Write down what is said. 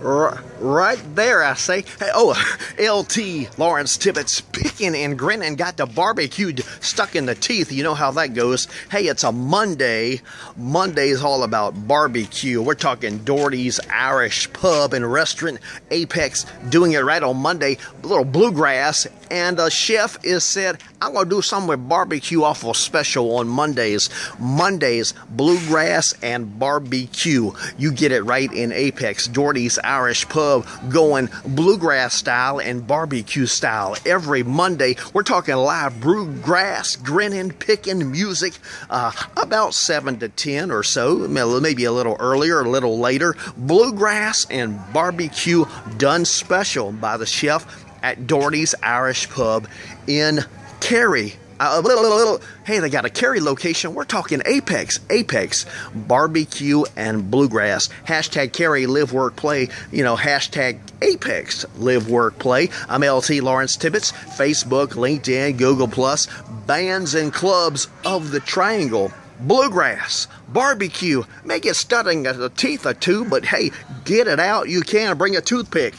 Right there, I say. Hey, oh, LT Lawrence Tibbetts picking and grinning, got the barbecue stuck in the teeth. You know how that goes. Hey, it's a Monday. Monday is all about barbecue. We're talking Doherty's Irish Pub and Restaurant, Apex, doing it right on Monday. A little bluegrass, and the chef is said, I'm gonna do something with barbecue awful special on Mondays. Mondays, bluegrass and barbecue. You get it right in Apex. Doherty's Irish Pub going bluegrass style and barbecue style every Monday. We're talking live bluegrass, grinning, picking music uh, about 7 to 10 or so, maybe a little earlier, a little later. Bluegrass and barbecue done special by the chef at Doherty's Irish Pub in Cary. Uh, a little, little, little, hey, they got a Cary location. We're talking Apex, Apex, barbecue and bluegrass. Hashtag Cary, live, work, play. You know, hashtag Apex, live, work, play. I'm LT Lawrence Tibbetts. Facebook, LinkedIn, Google Plus, bands and clubs of the Triangle. Bluegrass, barbecue, may get stunning at the teeth or two, but hey, get it out. You can bring a toothpick.